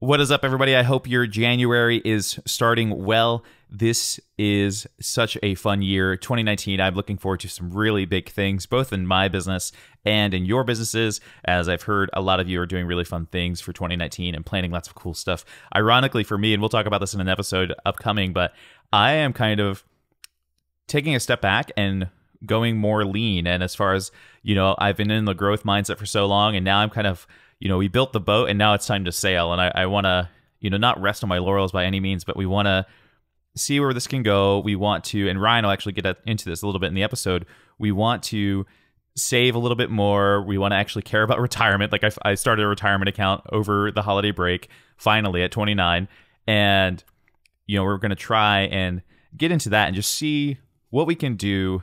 What is up, everybody? I hope your January is starting well. This is such a fun year. 2019, I'm looking forward to some really big things, both in my business and in your businesses, as I've heard a lot of you are doing really fun things for 2019 and planning lots of cool stuff. Ironically, for me, and we'll talk about this in an episode upcoming, but I am kind of taking a step back and going more lean. And as far as, you know, I've been in the growth mindset for so long, and now I'm kind of you know, we built the boat and now it's time to sail. And I, I want to, you know, not rest on my laurels by any means, but we want to see where this can go. We want to, and Ryan will actually get into this a little bit in the episode. We want to save a little bit more. We want to actually care about retirement. Like I, I started a retirement account over the holiday break, finally at 29. And, you know, we're going to try and get into that and just see what we can do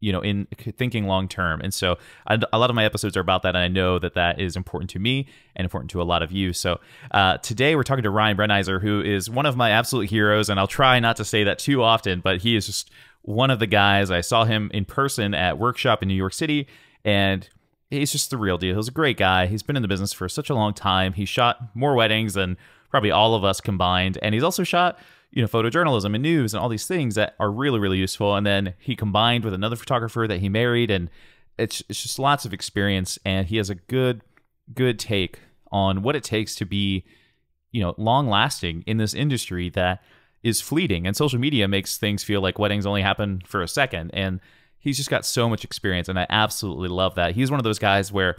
you know in thinking long term. And so a lot of my episodes are about that and i know that that is important to me and important to a lot of you. So uh, today we're talking to ryan brenizer who is one of my absolute heroes and i'll try not to say that too often but he is just one of the guys. I saw him in person at workshop in new york city and he's just the real deal. He's a great guy. He's been in the business for such a long time. He shot more weddings than probably all of us combined and he's also shot you know photojournalism and news and all these things that are really really useful. And then he combined with another photographer that he married and it's it's just lots of experience. And he has a good good take on what it takes to be you know long lasting in this industry that is fleeting. And social media makes things feel like weddings only happen for a second. And he's just got so much experience and I absolutely love that. He's one of those guys where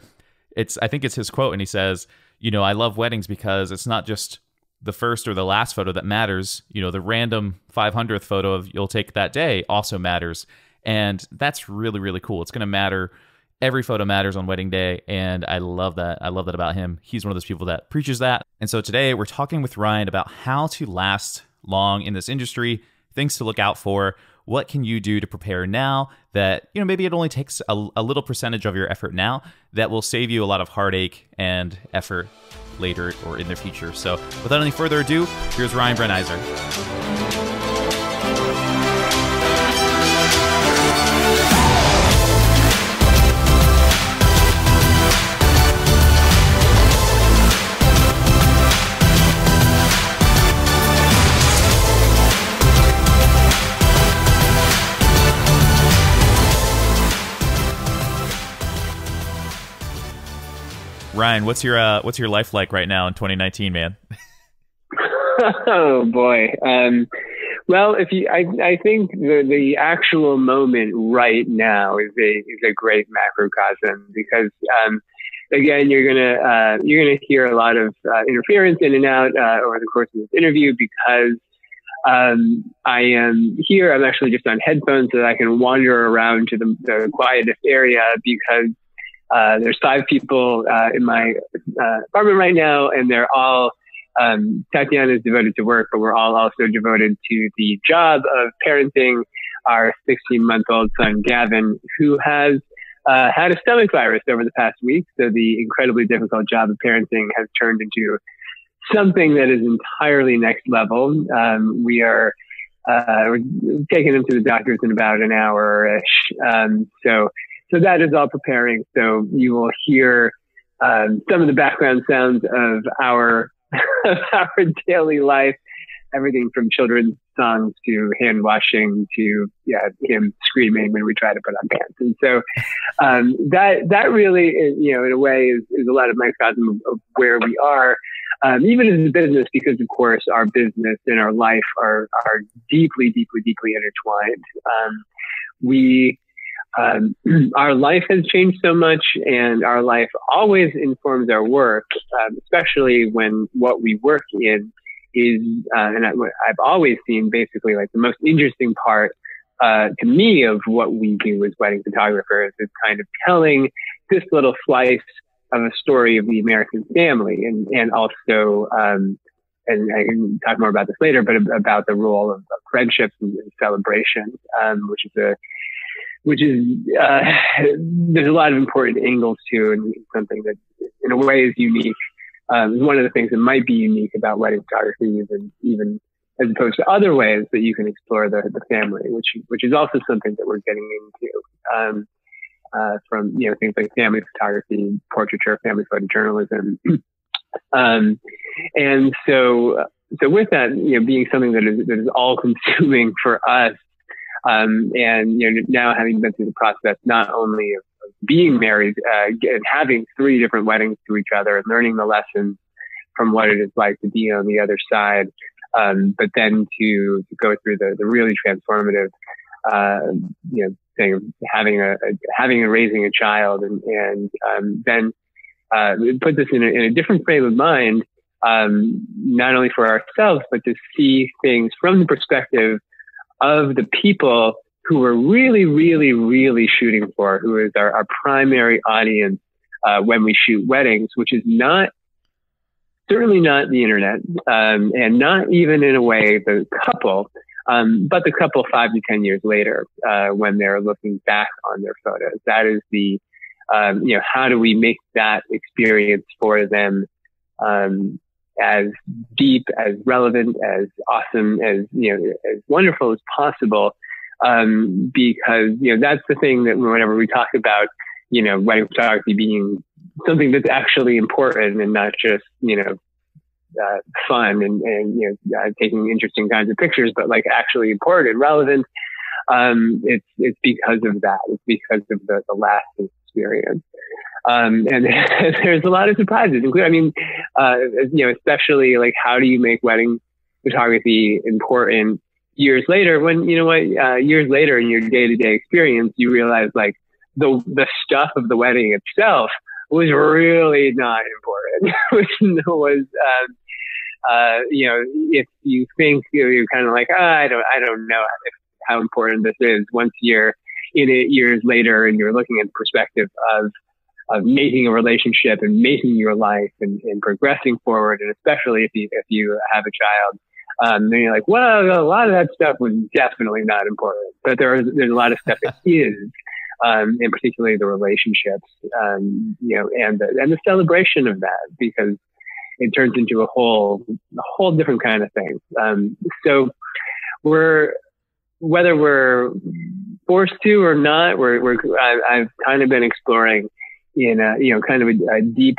it's I think it's his quote and he says, you know, I love weddings because it's not just the first or the last photo that matters. You know, the random 500th photo of you'll take that day also matters. And that's really, really cool. It's going to matter. Every photo matters on wedding day. And I love that. I love that about him. He's one of those people that preaches that. And so today we're talking with Ryan about how to last long in this industry, things to look out for. What can you do to prepare now that, you know, maybe it only takes a, a little percentage of your effort now that will save you a lot of heartache and effort later or in the future. So without any further ado, here's Ryan Brenizer. Ryan, what's your uh, what's your life like right now in 2019, man? oh boy. Um, well, if you, I, I think the, the actual moment right now is a is a great macrocosm because, um, again, you're gonna uh, you're gonna hear a lot of uh, interference in and out uh, over the course of this interview because um, I am here. I'm actually just on headphones so that I can wander around to the, the quietest area because uh, there's five people uh, in my uh, apartment right now, and they're all um, Tatiana is devoted to work, but we're all also devoted to the job of parenting our 16 month old son Gavin, who has uh, had a stomach virus over the past week. So the incredibly difficult job of parenting has turned into something that is entirely next level. Um, we are uh, we're taking him to the doctors in about an hour ish. Um, so so that is all preparing. So you will hear um, some of the background sounds of our of our daily life, everything from children's songs to hand washing to yeah him screaming when we try to put on pants. And so um, that that really is, you know in a way is, is a lot of microcosm of, of where we are. Um, even as a business, because of course our business and our life are are deeply, deeply, deeply intertwined. Um, we um, our life has changed so much and our life always informs our work, um, especially when what we work in is, uh, and I, have always seen basically like the most interesting part uh, to me of what we do as wedding photographers is kind of telling this little slice of a story of the American family and, and also, um, and I can talk more about this later, but about the role of, of friendships and, and celebration, um, which is a, which is uh, there's a lot of important angles to, and something that in a way is unique. Um, one of the things that might be unique about wedding photography, even even as opposed to other ways that you can explore the the family, which which is also something that we're getting into. Um, uh, from you know things like family photography, portraiture, family photojournalism, Um, and so, so with that, you know, being something that is, that is all consuming for us, um, and, you know, now having been through the process, not only of, being married, uh, and having three different weddings to each other and learning the lessons from what it is like to be on the other side. Um, but then to, to go through the, the really transformative, uh, you know, thing of having a, a, having and raising a child and, and, um, then, uh, put this in a, in a different frame of mind, um, not only for ourselves, but to see things from the perspective of the people who we're really, really, really shooting for, who is our, our primary audience uh, when we shoot weddings, which is not certainly not the internet, um, and not even in a way the couple, um, but the couple five to ten years later uh, when they're looking back on their photos. That is the um, you know how do we make that experience for them um, as deep, as relevant, as awesome, as you know, as wonderful as possible. Um, because you know that's the thing that whenever we talk about you know wedding photography being something that's actually important and not just you know uh, fun and, and you know uh, taking interesting kinds of pictures, but like actually important relevant. Um, it's it's because of that. It's because of the, the lasting experience. Um, and there's a lot of surprises, including, I mean, uh, you know, especially like how do you make wedding photography important years later when, you know what, uh, years later in your day to day experience, you realize like the, the stuff of the wedding itself was really not important, which was, um, uh, you know, if you think you know, you're kind of like, oh, I don't, I don't know if, how important this is once you're in it years later and you're looking at the perspective of, of making a relationship and making your life and, and progressing forward. And especially if you, if you have a child, um, then you're like, well, a lot of that stuff was definitely not important, but there is, there's a lot of stuff that is, um, and particularly the relationships, um, you know, and the, and the celebration of that because it turns into a whole, a whole different kind of thing. Um, so we're, whether we're forced to or not, we're, we're I've kind of been exploring in a, you know, kind of a, a deep,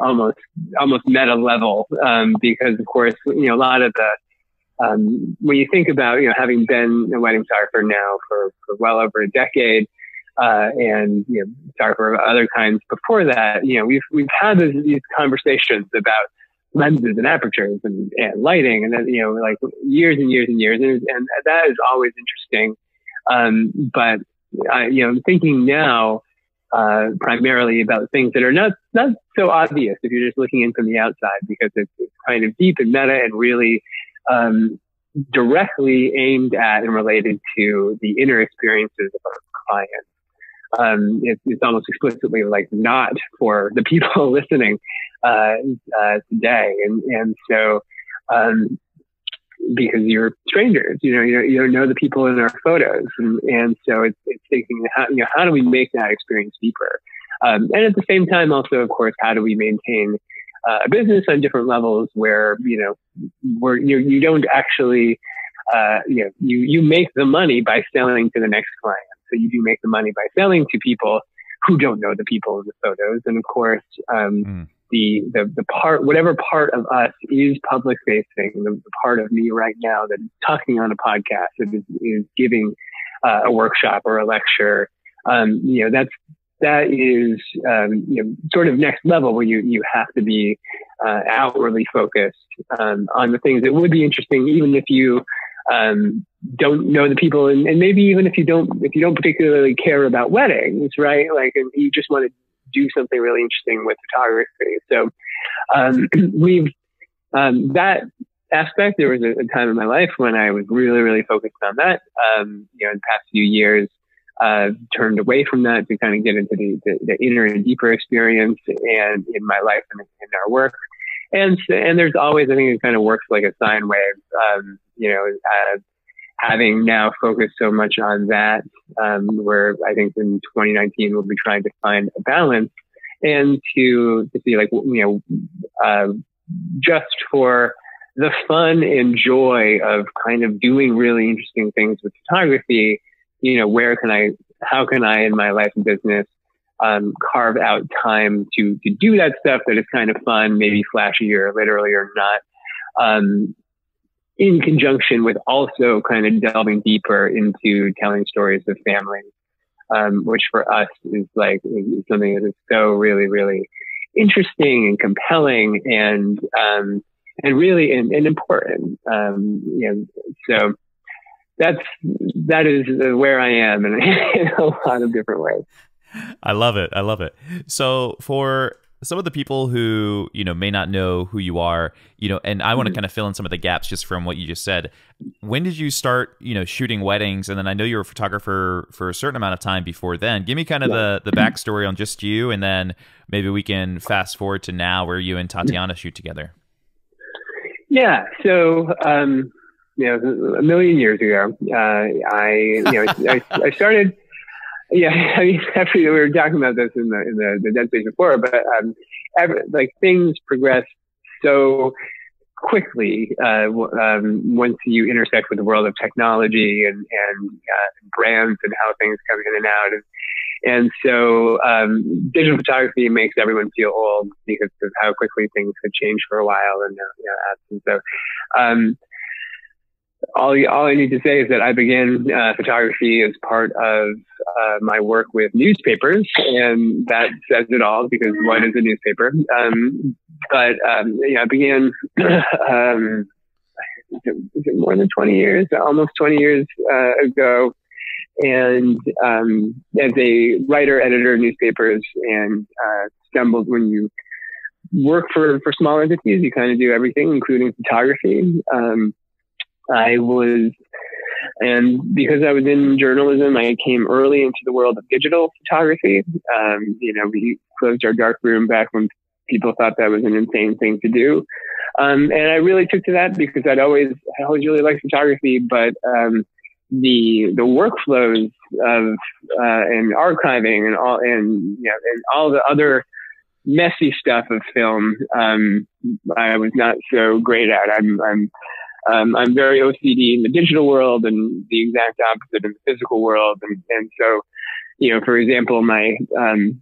almost, almost meta level, um, because of course, you know, a lot of the, um, when you think about, you know, having been a wedding photographer now for, for well over a decade, uh, and, you know, photographer of other kinds before that, you know, we've, we've had these, these conversations about lenses and apertures and, and lighting and then, you know, like years and years and years. And, and that is always interesting. Um, but, uh, you know, thinking now, uh, primarily about things that are not not so obvious if you're just looking in from the outside, because it's, it's kind of deep and meta and really um, directly aimed at and related to the inner experiences of our clients. Um, it, it's almost explicitly like not for the people listening uh, uh, today, and and so um, because you're strangers. You know, you, you don't know the people in our photos, and, and so it's, it's thinking how you know how do we make that experience deeper, um, and at the same time, also of course, how do we maintain uh, a business on different levels where you know where you you don't actually uh, you know you you make the money by selling to the next client, so you do make the money by selling to people who don't know the people in the photos, and of course. Um, mm the, the, the part, whatever part of us is public facing, the, the, part of me right now that is talking on a podcast, that is, is giving uh, a workshop or a lecture, um, you know, that's, that is, um, you know, sort of next level where you, you have to be, uh, outwardly focused, um, on the things that would be interesting, even if you, um, don't know the people and, and maybe even if you don't, if you don't particularly care about weddings, right? Like, you just want to do something really interesting with photography. So um, we've um, that aspect. There was a, time in my life when I was really, really focused on that. Um, you know, in the past few years, uh, turned away from that to kind of get into the, the, the, inner and deeper experience and in my life and in our work. And and there's always, I think, it kind of works like a sine wave. Um, you know, uh, having now focused so much on that, um, where I think in 2019 we'll be trying to find a balance and to, to see like, you know, uh, just for the fun and joy of kind of doing really interesting things with photography, you know, where can I, how can I in my life and business um, carve out time to to do that stuff that is kind of fun, maybe flashy or literally or not. Um, in conjunction with also kind of delving deeper into telling stories of families, um, which for us is like is something that is so really, really interesting and compelling and um, and really and, and important. Um, you know, so that's that is where I am in, in a lot of different ways. I love it. I love it. So for some of the people who you know may not know who you are you know and i want to mm-hmm. kind of fill in some of the gaps just from what you just said when did you start you know shooting weddings and then i know you were a photographer for a certain amount of time before then give me kind of yeah. the the backstory on just you and then maybe we can fast forward to now where you and tatiana shoot together yeah so um you know a million years ago uh i you know I, I started yeah, I mean, we were talking about this in the in the, the Dead Space before, but um, like things progress so quickly uh, um, once you intersect with the world of technology and and uh, brands and how things come in and out. And, and so um, digital photography makes everyone feel old because of how quickly things have changed for a while and, uh, and so um, all, all I need to say is that I began uh, photography as part of uh, my work with newspapers, and that says it all because what is a newspaper? Um, but um, I began um, is it, is it more than 20 years, almost 20 years uh, ago, and um, as a writer, editor of newspapers, and uh, stumbled when you work for for small entities, you kind of do everything, including photography. Um, I was, and because I was in journalism, I came early into the world of digital photography. Um, you know, we closed our dark room back when people thought that was an insane thing to do. Um, and I really took to that because I'd always, I always really liked photography, but, um, the, the workflows of, uh, and archiving and all, and, you know, and all the other, messy stuff of film, um, I was not so great at. I'm, I'm um, I'm very OCD in the digital world and the exact opposite in the physical world. And, and so, you know, for example, my, um,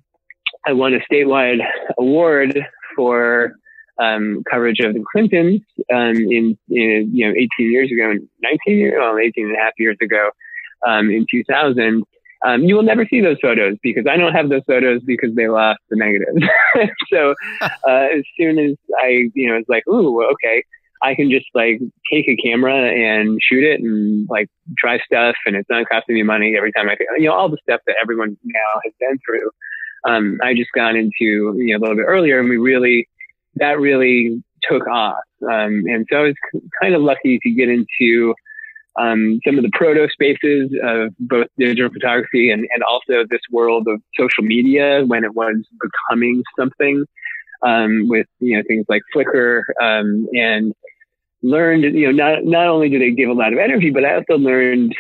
I won a statewide award for, um, coverage of the Clintons, um, in, in, you know, 18 years ago, 19 years, well, 18 and a half years ago, um, in 2000. Um, you will never see those photos because I don't have those photos because they lost the negatives. so, uh, as soon as I, you know, it's like, ooh, okay, I can just like take a camera and shoot it and like try stuff and it's not costing me money every time I, you know, all the stuff that everyone now has been through. Um, I just got into, you know, a little bit earlier and we really, that really took off. Um, and so I was kind of lucky to get into, um, some of the proto spaces of both digital photography and, and also this world of social media when it was becoming something um, with you know things like Flickr um, and learned you know not not only do they give a lot of energy, but I also learned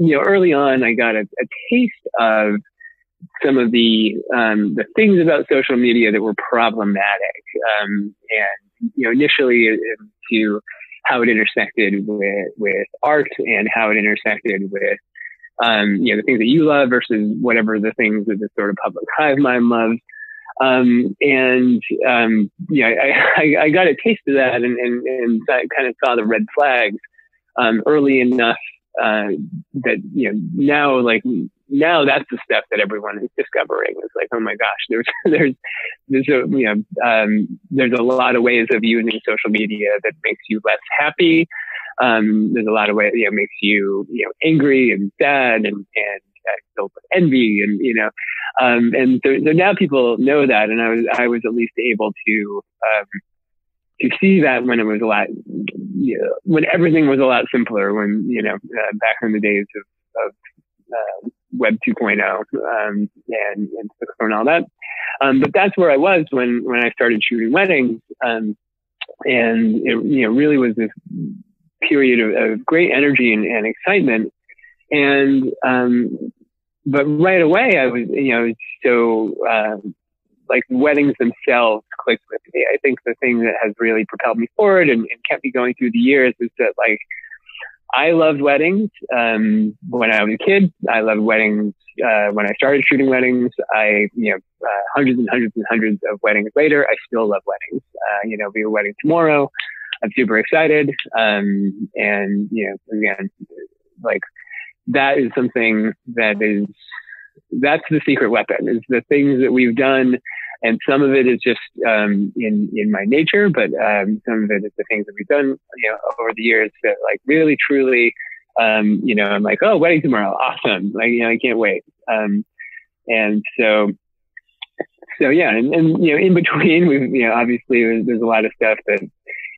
you know early on I got a, a taste of some of the um, the things about social media that were problematic, um, and you know initially to how it intersected with with art and how it intersected with um, you know the things that you love versus whatever the things that the sort of public hive mind loves. Um, and, um, yeah, I, I, I, got a taste of that and, and, and kind of saw the red flags, um, early enough, uh, that, you know, now, like, now that's the stuff that everyone is discovering. It's like, oh my gosh, there's, there's, there's a, you know, um, there's a lot of ways of using social media that makes you less happy. Um, there's a lot of ways, you know, makes you, you know, angry and sad and, and, filled with envy and you know um, and so, so, now people know that and I was I was at least able to um, to see that when it was a lot you know, when everything was a lot simpler when you know uh, back in the days of, of uh, web 2.0 um, and and all that. Um, but that's where I was when when I started shooting weddings um, and it you know really was this period of, of great energy and, and excitement and, um, but right away I was, you know, so, um, like weddings themselves clicked with me. I think the thing that has really propelled me forward and, and kept me going through the years is that like, I loved weddings, um, when I was a kid. I loved weddings uh, when I started shooting weddings. I, you know, uh, hundreds and hundreds and hundreds of weddings later, I still love weddings. Uh, you know, have a wedding tomorrow. I'm super excited. Um, and, you know, again, like that is something that is, that's the secret weapon is the things that we've done. And some of it is just, um, in, in my nature, but, um, some of it is the things that we've done, you know, over the years that like really, truly, um, you know, I'm like, oh, wedding tomorrow. Awesome. Like, you know, I can't wait. Um, and so, so yeah, and, and, you know, in between, we've, you know, obviously there's, there's a lot of stuff that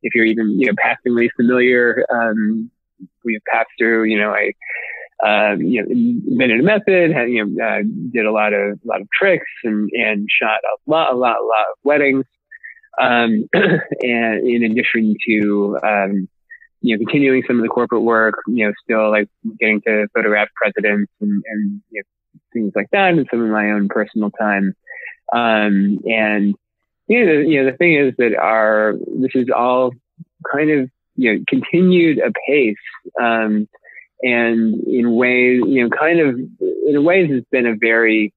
if you're even, you know, passingly familiar, um, we've passed through, you know, I, um, you know, invented a method, had, you know, uh, did a lot of, a lot of tricks and, and shot a lot, a lot, a lot of weddings. Um, and in addition to, um, you know, continuing some of the corporate work, you know, still like getting to photograph presidents and, and you know, things like that and some of my own personal time. Um, and, you know, the, you know, the thing is that our, this is all kind of, you know, continued apace, um, and in ways, you know, kind of, in ways, it's been a very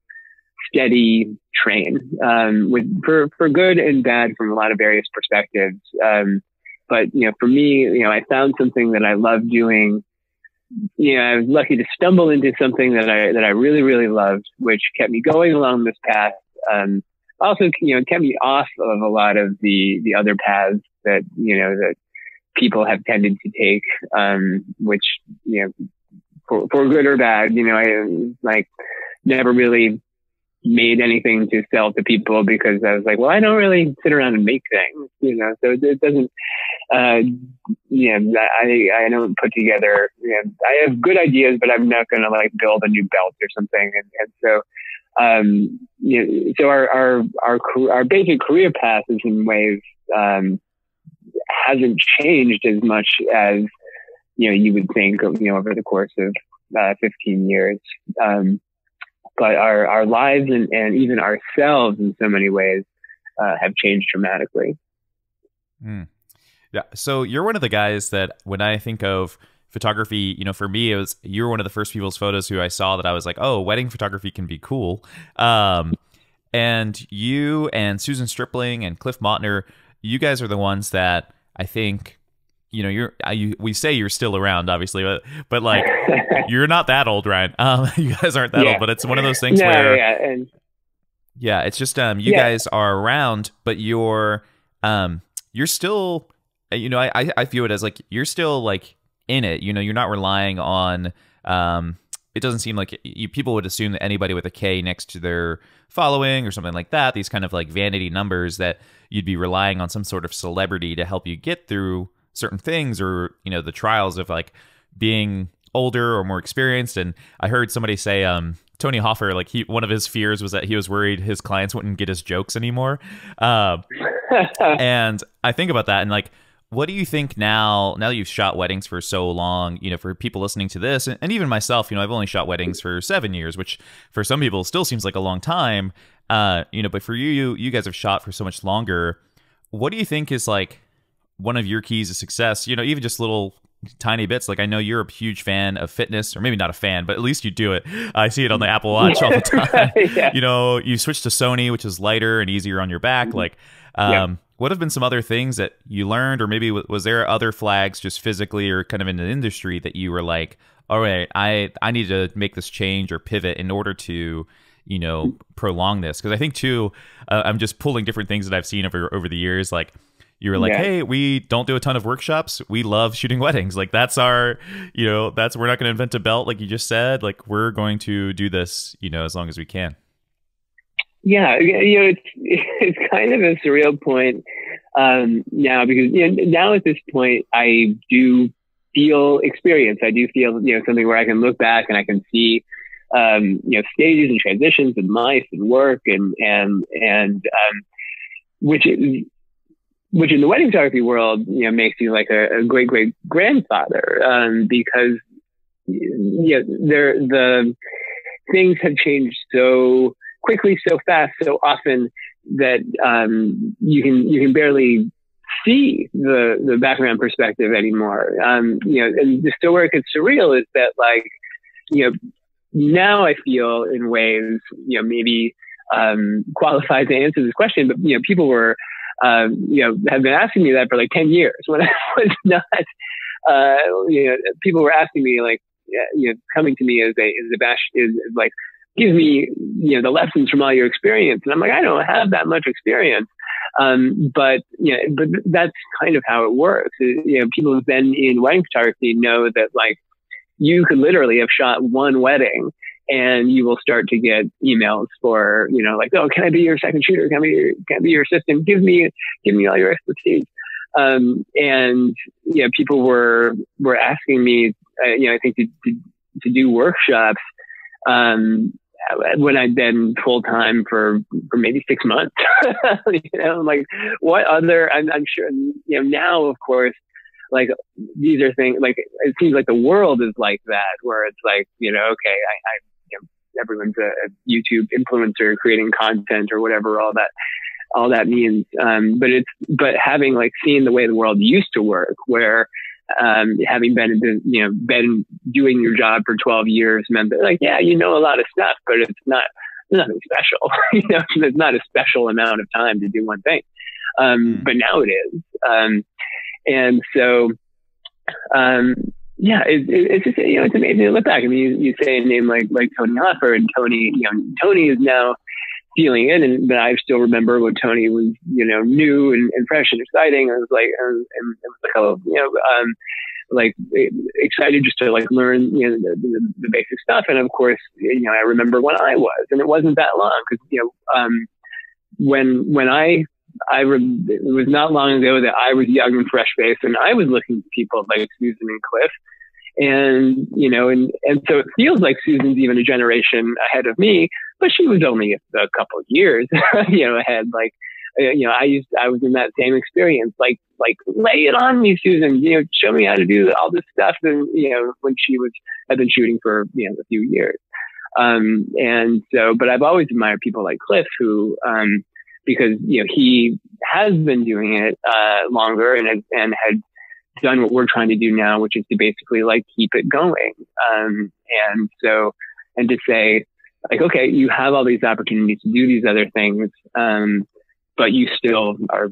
steady train, um, with, for, for good and bad from a lot of various perspectives. Um, but, you know, for me, you know, I found something that I love doing. You know, I was lucky to stumble into something that I, that I really, really loved, which kept me going along this path. Um, also, you know, kept me off of a lot of the, the other paths that, you know, that people have tended to take, um, which, you know, for, for good or bad, you know, I like never really made anything to sell to people because I was like, well, I don't really sit around and make things, you know, so it doesn't, uh, yeah, I, I don't put together, you know, I have good ideas, but I'm not going to like build a new belt or something. And, and so, um, you know, so our, our, our, our basic career path is in ways, um, hasn't changed as much as, you know, you would think, you know, over the course of, uh, 15 years. Um, but our, our lives and, and even ourselves in so many ways, uh, have changed dramatically. Mm. Yeah. So you're one of the guys that when I think of photography, you know, for me, it was you were one of the first people's photos who I saw that I was like, oh, wedding photography can be cool. Um, and you and Susan Stripling and Cliff Mautner, you guys are the ones that I think. You know, you're you, we say you're still around, obviously, but but like you're not that old, Ryan. Um, you guys aren't that yeah. old, but it's one of those things no, where yeah, and, yeah, it's just um, you yeah. guys are around, but you're um, you're still you know, I, I view it as like you're still like in it. You know, you're not relying on. Um, it doesn't seem like you, people would assume that anybody with a K next to their following or something like that, these kind of like vanity numbers, that you'd be relying on some sort of celebrity to help you get through certain things or you know the trials of like being older or more experienced. And I heard somebody say, um, Tony Hoffer, like he, one of his fears was that he was worried his clients wouldn't get his jokes anymore. Uh, and I think about that and like what do you think now now that you've shot weddings for so long you know for people listening to this and, and, even myself you know i've only shot weddings for seven years which for some people still seems like a long time uh you know but for you you, you guys have shot for so much longer. What do you think is like one of your keys to success? You know even just little tiny bits like i know you're a huge fan of fitness or maybe not a fan but at least you do it. I see it on the apple watch all the time. Yeah. you know you switched to sony which is lighter and easier on your back like um yeah what have been some other things that you learned, or maybe was there other flags just physically or kind of in the industry that you were like, all right, I I need to make this change or pivot in order to you know prolong this? Because I think too uh, I'm just pulling different things that I've seen over over the years. Like you were like yeah. hey we don't do a ton of workshops. We love shooting weddings. Like that's our you know that's we're not going to invent a belt like you just said. Like we're going to do this you know as long as we can yeah, you know, it's it's kind of a surreal point um, now because you know, now at this point I do feel experience. I do feel you know something where I can look back and I can see um, you know stages and transitions and life and work and and and um, which is which in the wedding photography world you know makes you like a, a great great grandfather um, because you know there the things have changed so quickly, so fast, so often that um, you can you can barely see the the background perspective anymore. Um, you know, and the still it gets surreal is that like you know now I feel in ways, you know, maybe um, qualified to answer this question, but you know, people were, um, you know, have been asking me that for like ten years when I was not. Uh, you know, people were asking me like, you know, coming to me as a as a bash is like, give me, you know, the lessons from all your experience, and I'm like, I don't have that much experience. Um, but you know, but that's kind of how it works. You know, people who've been in wedding photography know that like you could literally have shot one wedding and you will start to get emails for, you know, like, oh, can I be your second shooter? Can I be your, can I be your assistant? Give me, give me all your expertise. Um, and, you know, people were, were asking me, uh, you know, I think to, to, to do workshops, um, when I'd been full time for, for maybe six months, you know, I'm like what other, I'm, I'm sure, you know, now, of course, like these are things like it seems like the world is like that where it's like you know okay I, I you know, everyone's a, a, YouTube influencer creating content or whatever all that all that means. Um, but it's but having like seen the way the world used to work where um, having been you know been doing your job for 12 years meant that like yeah you know a lot of stuff but it's not nothing special you know it's not a special amount of time to do one thing um, mm. but now it is um, and so, um, yeah, it, it, it's just, you know, it's amazing to look back. I mean, you, you say a name like, like Tony Hoffer and Tony, you know, Tony is now feeling it. And, but I still remember when Tony was, you know, new and, and fresh and exciting. I was like, and, and it was like, oh, you know, um, like excited just to like learn you know the, the, the, basic stuff and of course you know i remember when i was and it wasn't that long because you know um when when i I re- it was not long ago that I was young and fresh faced and I was looking at people like Susan and Cliff. And, you know, and, and so it feels like Susan's even a generation ahead of me, but she was only a, a couple of years, you know, ahead. Like, uh, you know, I used, I was in that same experience. Like, like, lay it on me, Susan. You know, show me how to do all this stuff. And you know, when she was, I've been shooting for you know a few years. Um, and so, but I've always admired people like Cliff who, um, because you know he has been doing it uh, longer and and had done what we're trying to do now, which is to basically like keep it going. Um, and so, and to say like, okay, you have all these opportunities to do these other things, um, but you still are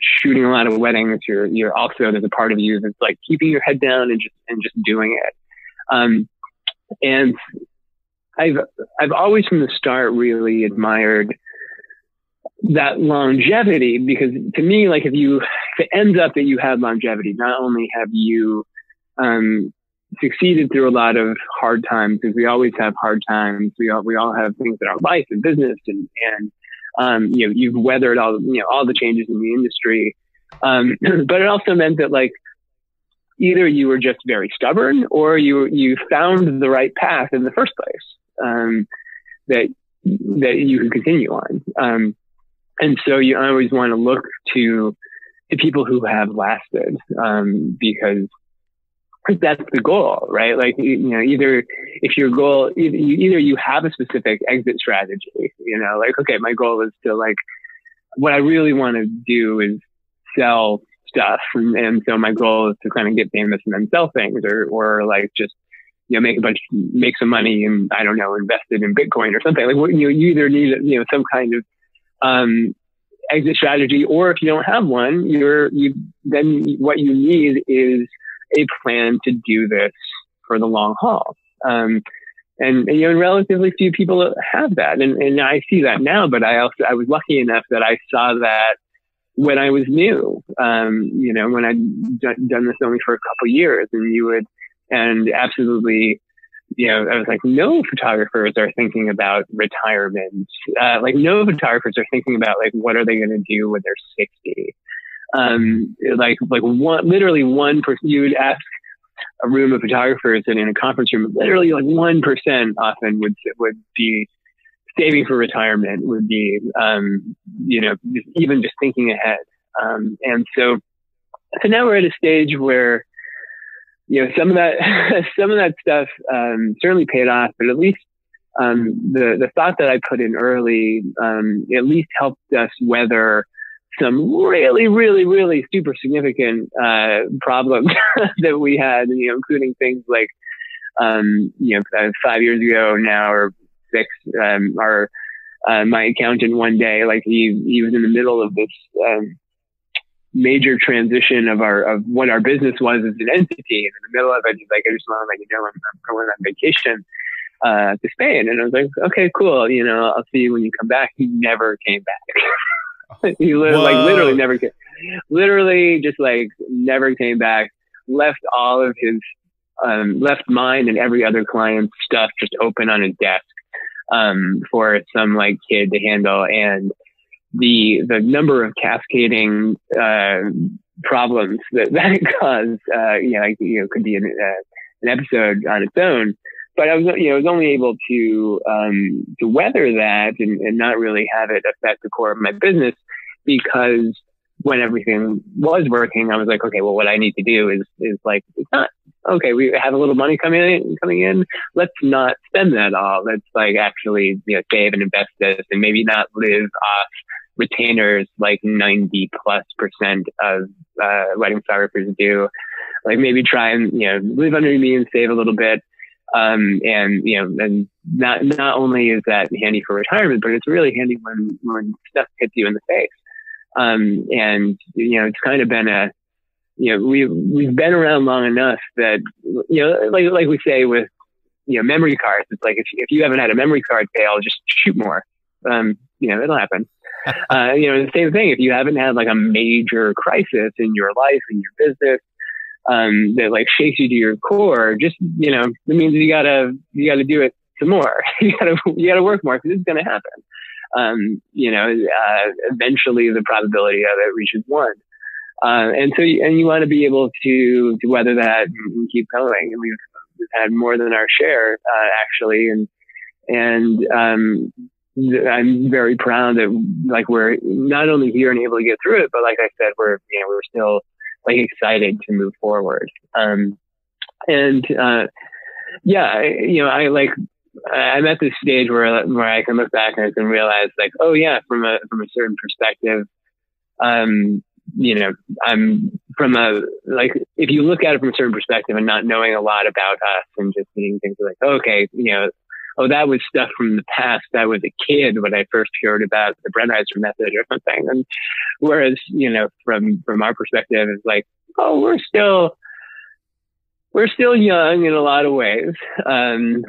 shooting a lot of weddings. You're you're also there's a part of you that's like keeping your head down and just and just doing it. Um, and I've I've always from the start really admired that longevity because to me like if you if it ends up that you have longevity not only have you um, succeeded through a lot of hard times because we always have hard times. We all we all have things in our life and business and and um, you know you've weathered all you know all the changes in the industry. Um, but it also meant that like either you were just very stubborn or you you found the right path in the first place um, that that you can continue on. Um, and so you always want to look to to people who have lasted um, because that's the goal, right? Like you know, either if your goal either you have a specific exit strategy, you know, like okay, my goal is to like what I really want to do is sell stuff, and, and so my goal is to kind of get famous and then sell things, or or like just you know, make a bunch, make some money and I don't know, invest it in Bitcoin or something. Like, you know, you either need, you know, some kind of um, exit strategy, or if you don't have one, you're you then what you need is a plan to do this for the long haul. Um, and, and, you know, relatively few people have that, and, and I see that now. But I also I was lucky enough that I saw that when I was new. Um, you know, when I'd done this only for a couple years, and you would and absolutely you know, I was like, no photographers are thinking about retirement. Uh, like, no photographers are thinking about like, what are they going to do when they're 60? Um, like, like one, literally one you would ask a room of photographers and in a conference room, literally like 1% often would, would be saving for retirement would be, um, you know, even just thinking ahead. Um, and so, so now we're at a stage where, you know, some of that, some of that stuff, um, certainly paid off, but at least, um, the, the thought that I put in early, um, at least helped us weather some really, really, really super significant, uh, problems that we had, you know, including things like, um, you know, uh, five years ago now or six, um, our, uh, my accountant one day, like he, he was in the middle of this, um, major transition of our, of what our business was as an entity. And in the middle of it, he's like, I just want to let you know I'm, I'm going on vacation, uh, to Spain. And I was like, okay, cool. You know, I'll see you when you come back. He never came back. he literally, like literally never came, literally just like never came back, left all of his, um, left mine and every other client's stuff just open on his desk, um, for some like kid to handle. And the, the number of cascading, uh, problems that that caused, uh, you know, like, you know, could be an, uh, an episode on its own. But I was, you know, I was only able to, um, to weather that and, and not really have it affect the core of my business because when everything was working, I was like, okay, well, what I need to do is, is like, it's not, okay, we have a little money coming in, coming in. Let's not spend that all. Let's like actually, you know, save and invest this and maybe not live off retainers like 90 plus percent of, uh, wedding photographers do. Like maybe try and, you know, live under me and save a little bit. Um, and, you know, and not, not only is that handy for retirement, but it's really handy when, when stuff hits you in the face. Um, and, you know, it's kind of been a, you know, we, we've been around long enough that, you know, like, like we say with, you know, memory cards, it's like if, if you haven't had a memory card fail, just shoot more. Um, you know, it'll happen. uh, you know, the same thing. If you haven't had like a major crisis in your life, in your business, um, that like shakes you to your core, just, you know, it means you gotta, you gotta do it some more. you gotta, you gotta work more because it's going to happen um, you know, uh, eventually the probability of it reaches one. Uh, and so, and you want to be able to, to weather that and keep going. And we've, we've had more than our share, uh, actually. And, and, um, I'm very proud that like we're not only here and able to get through it, but like I said, we're, you know, we're still like excited to move forward. Um, and, uh, yeah, you know, I like I'm at this stage where where I can look back and I can realize like, oh yeah, from a from a certain perspective, um, you know, I'm from a like if you look at it from a certain perspective and not knowing a lot about us and just seeing things like, okay, you know, oh that was stuff from the past. That was a kid when I first heard about the Brenizer method or something. And whereas you know, from from our perspective, it's like, oh, we're still we're still young in a lot of ways. Um,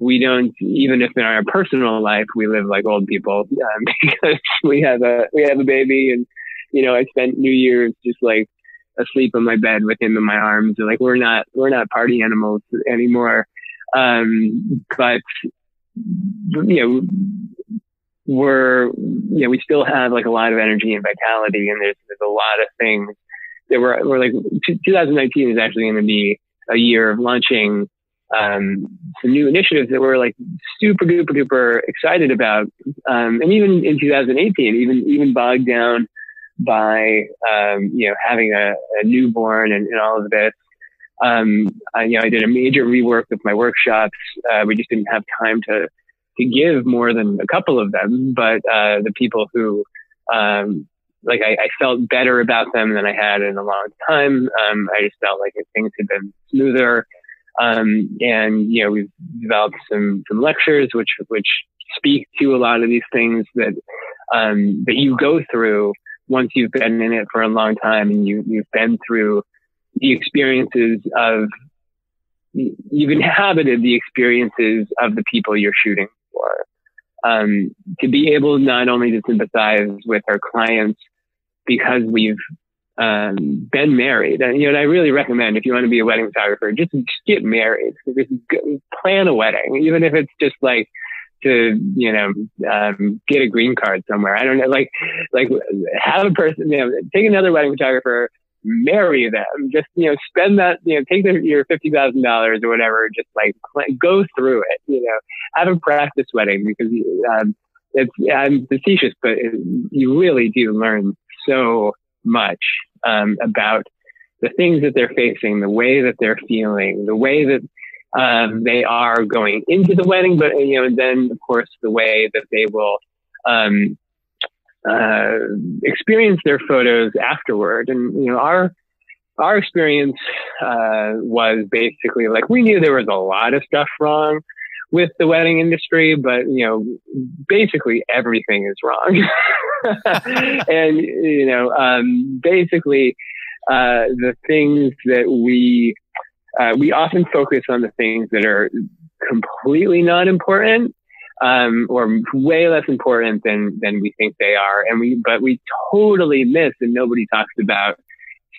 we don't even if in our personal life we live like old people um, because we have a we have a baby and you know I spent New Year's just like asleep on my bed with him in my arms and like we're not we're not party animals anymore um, but you know we're you know we still have like a lot of energy and vitality and there's there's a lot of things that we're we're like 2019 is actually going to be a year of launching um, some new initiatives that we're like super duper duper excited about. Um, and even in 2018, even, even bogged down by, um, you know, having a, a newborn and, and, all of this. Um, I, you know, I did a major rework of my workshops. Uh, we just didn't have time to, to give more than a couple of them, but, uh, the people who, um, like I, I, felt better about them than I had in a long time. Um, I just felt like things had been smoother. Um, and, you know, we've developed some, some lectures, which, which speak to a lot of these things that, um, that you go through once you've been in it for a long time and you, you've been through the experiences of, you've inhabited the experiences of the people you're shooting for. Um, to be able not only to sympathize with our clients because we've um, been married. And, you know, and I really recommend if you want to be a wedding photographer, just, just get married. Just plan a wedding, even if it's just like to, you know, um, get a green card somewhere. I don't know, like, like have a person, you know, take another wedding photographer, marry them, just, you know, spend that, you know, take the, your $50,000 or whatever, just like go through it, you know, have a practice wedding because, um, it's, I'm facetious, but it, you really do learn so much um, about the things that they're facing, the way that they're feeling, the way that um, they are going into the wedding, but you know, then of course the way that they will um, uh, experience their photos afterward. And you know, our our experience uh, was basically like we knew there was a lot of stuff wrong with the wedding industry, but you know, basically everything is wrong. and you know, um, basically uh, the things that we uh, we often focus on the things that are completely not important um, or way less important than than we think they are, and we but we totally miss and nobody talks about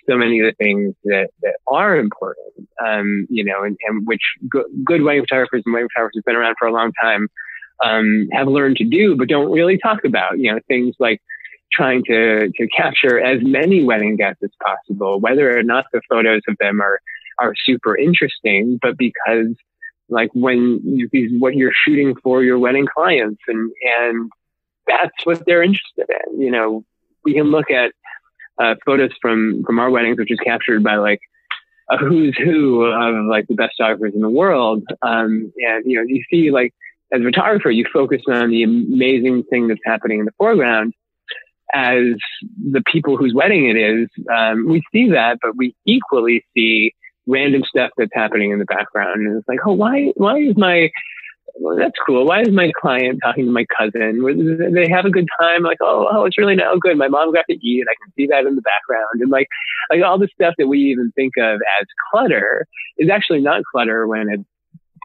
so many of the things that that are important, um, you know, and, and which go, good wedding photographers and wedding photographers have been around for a long time um, have learned to do, but don't really talk about, you know, things like trying to to capture as many wedding guests as possible, whether or not the photos of them are are super interesting, but because like when you, what you're shooting for your wedding clients and, and that's what they're interested in. You know, we can look at uh, photos from, from our weddings, which is captured by like a who's who of like the best photographers in the world. Um, and, you know, you see like as a photographer, you focus on the amazing thing that's happening in the foreground as the people whose wedding it is. Um, we see that, but we equally see random stuff that's happening in the background. And it's like, oh, why, why is my, well, that's cool. Why is my client talking to my cousin? They have a good time. Like, oh, oh, it's really not good. My mom got to eat. And I can see that in the background. And like, like all the stuff that we even think of as clutter is actually not clutter when it's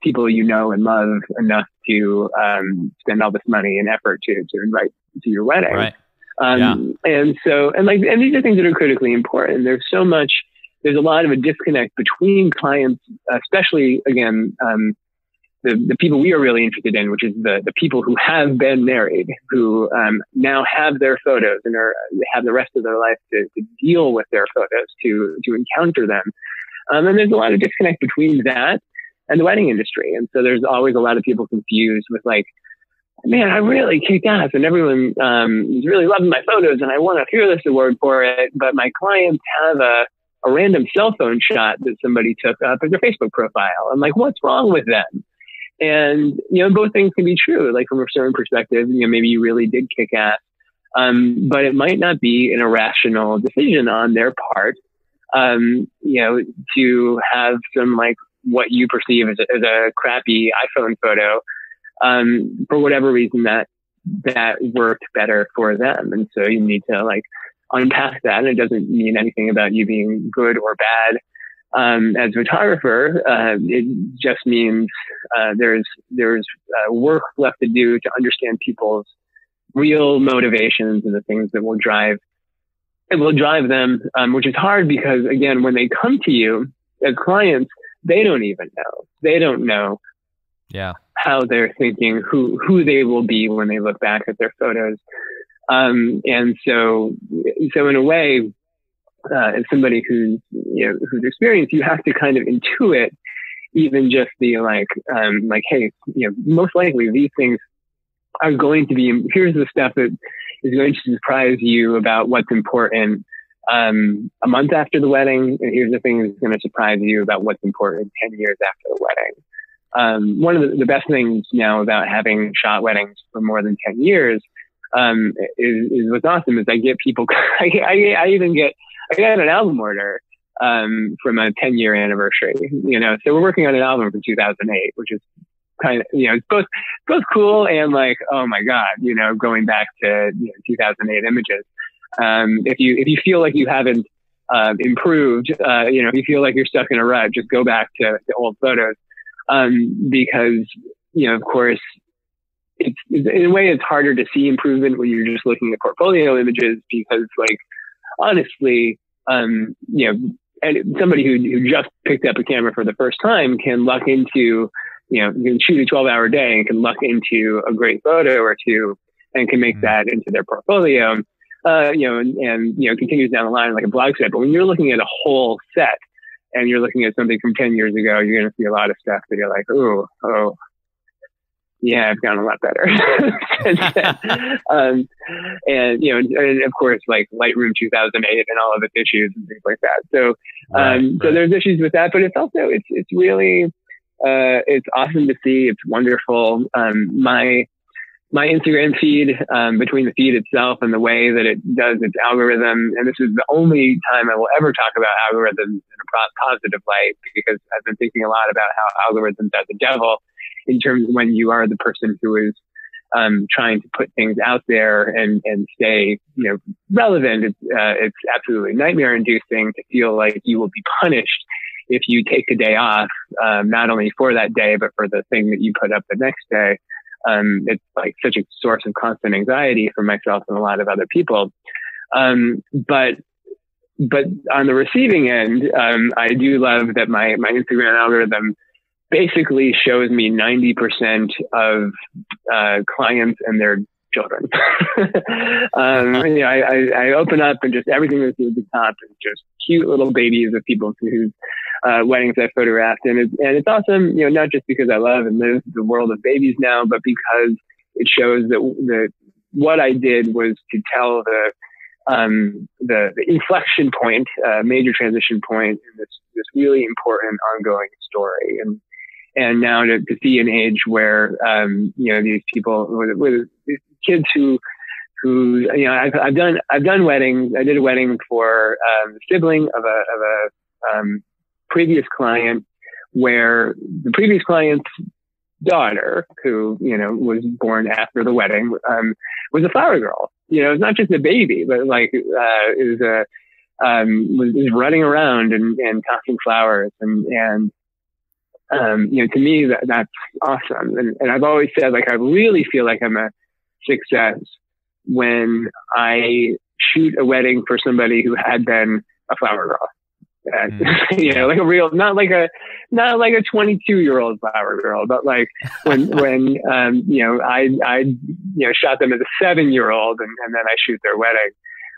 people you know and love enough to um, spend all this money and effort to to invite to your wedding. Right. Um, yeah. And so, and like, and these are things that are critically important. There's so much there's a lot of a disconnect between clients, especially again, um, the, the people we are really interested in, which is the, the people who have been married, who um, now have their photos and are have the rest of their life to, to deal with their photos, to to encounter them. Um, and there's a lot of disconnect between that and the wedding industry. And so there's always a lot of people confused with like, man, I really kicked ass and everyone um, is really loving my photos and I won a Fearless Award for it, but my clients have a a random cell phone shot that somebody took up as their Facebook profile. I'm like, what's wrong with them? And, you know, both things can be true. Like from a certain perspective, you know, maybe you really did kick ass. Um, but it might not be an irrational decision on their part, um, you know, to have some like what you perceive as a, as a crappy iPhone photo, um, for whatever reason that, that worked better for them. And so you need to like unpack that. And it doesn't mean anything about you being good or bad. Um, as a photographer, uh, it just means uh, there's there's uh, work left to do to understand people's real motivations and the things that will drive it will drive them, um, which is hard because again, when they come to you as clients, they don't even know. They don't know yeah. how they're thinking, who who they will be when they look back at their photos. Um, and so, so in a way, uh, as somebody who's, you know, who's experienced, you have to kind of intuit even just the like, um, like, hey, you know, most likely these things are going to be, here's the stuff that is going to surprise you about what's important, um, a month after the wedding. And here's the thing that's going to surprise you about what's important 10 years after the wedding. Um, one of the, the best things now about having shot weddings for more than 10 years um, is, is what's awesome is I get people, I, I, I even get, I got an album order, um, from a 10 year anniversary, you know, so we're working on an album for 2008, which is kind of, you know, it's both, both cool and like, oh my God, you know, going back to you know, 2008 images. Um, if you, if you feel like you haven't, uh, improved, uh, you know, if you feel like you're stuck in a rut, just go back to, to old photos. Um, because, you know, of course, it's, in a way it's harder to see improvement when you're just looking at portfolio images because like honestly um you know and somebody who, who just picked up a camera for the first time can luck into you know you can shoot a 12 hour day and can luck into a great photo or two and can make mm-hmm. that into their portfolio uh you know and, and you know continues down the line like a blog set but when you're looking at a whole set and you're looking at something from 10 years ago, you're going to see a lot of stuff that you're like, oh, oh, yeah, I've gotten a lot better. um, and you know, and of course, like Lightroom 2008 and all of its issues and things like that. So, um, right, so there's issues with that, but it's also it's it's really uh, it's awesome to see. It's wonderful. Um, my my Instagram feed, um, between the feed itself and the way that it does its algorithm. And this is the only time I will ever talk about algorithms in a positive light because I've been thinking a lot about how algorithms are the devil in terms of when you are the person who is um, trying to put things out there and, and stay, you know, relevant. It's, uh, it's absolutely nightmare inducing to feel like you will be punished if you take a day off, um, not only for that day, but for the thing that you put up the next day. Um, it's like such a source of constant anxiety for myself and a lot of other people. Um, but but on the receiving end, um, I do love that my my Instagram algorithm basically shows me 90% of uh, clients and their children. um, you know, I, I, I, open up and just everything that's at the top is just cute little babies of people whose uh, weddings I photographed. And it's, and it's awesome, you know, not just because I love and live the world of babies now, but because it shows that, that what I did was to tell the, um, the, the inflection point, uh, major transition point in this, this really important ongoing story. And, and now to, to see an age where um, you know these people with, with kids who who you know I've, I've done I've done weddings. I did a wedding for um, a sibling of a of a um, previous client where the previous client's daughter, who you know was born after the wedding, um, was a flower girl. You know, it's not just a baby, but like uh, is a um, was, was running around and, and tossing flowers and and um, you know, to me, that, that's awesome. And, and I've always said, like, I really feel like I'm a success when I shoot a wedding for somebody who had been a flower girl. And, mm. you know, like a real, not like a, not like a 22 year old flower girl, but like when, when, um, you know, I, I, you know, shot them as a seven year old and, and then I shoot their wedding.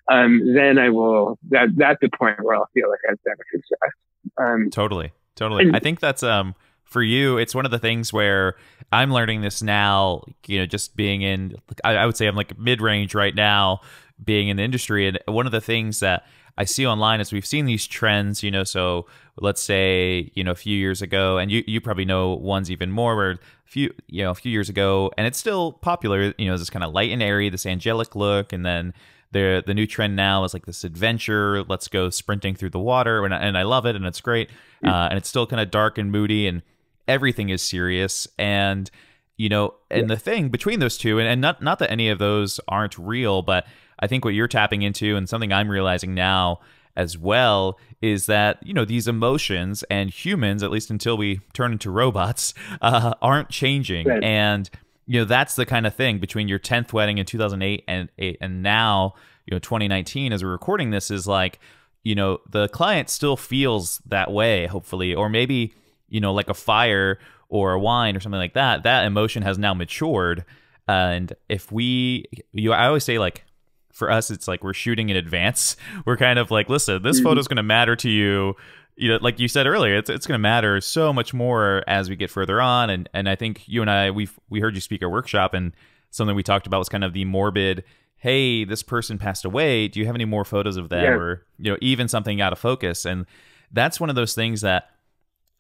Um, then I will, that, that's the point where I'll feel like I've been a success. Um, totally. Totally. I think that's um for you, it's one of the things where I'm learning this now, you know, just being in I, I would say I'm like mid range right now, being in the industry. And one of the things that I see online is we've seen these trends, you know, so let's say, you know, a few years ago, and you, you probably know ones even more where a few, you know, a few years ago, and it's still popular, you know, this kind of light and airy, this angelic look, and then the the new trend now is like this adventure. Let's go sprinting through the water, and I, and I love it, and it's great. Mm. Uh, and it's still kind of dark and moody, and everything is serious. And you know, and yeah. the thing between those two, and, and not not that any of those aren't real, but I think what you're tapping into, and something I'm realizing now as well is that you know these emotions and humans at least until we turn into robots uh, aren't changing right. and you know that's the kind of thing between your 10th wedding in 2008 and and now you know 2019 as we're recording this is like you know the client still feels that way hopefully or maybe you know like a fire or a wine or something like that that emotion has now matured. And if we you i always say like for us it's like we're shooting in advance. We're kind of like listen this mm-hmm. photo is going to matter to you you know, like you said earlier, it's it's going to matter so much more as we get further on. And and I think you and I we we heard you speak at workshop, and something we talked about was kind of the morbid. Hey, this person passed away. Do you have any more photos of them, yeah. or you know, even something out of focus? And that's one of those things that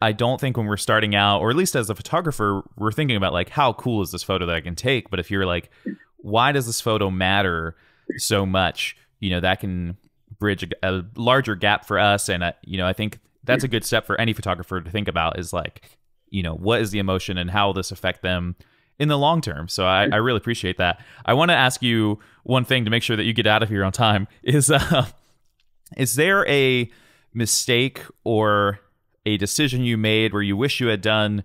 I don't think when we're starting out, or at least as a photographer, we're thinking about like how cool is this photo that I can take. But if you're like, why does this photo matter so much? You know, that can bridge a, a larger gap for us. And uh, you know, I think that's a good step for any photographer to think about is like, you know, what is the emotion and how will this affect them in the long term. So I, I really appreciate that. I want to ask you one thing to make sure that you get out of here on time. Is uh, is there a mistake or a decision you made where you wish you had done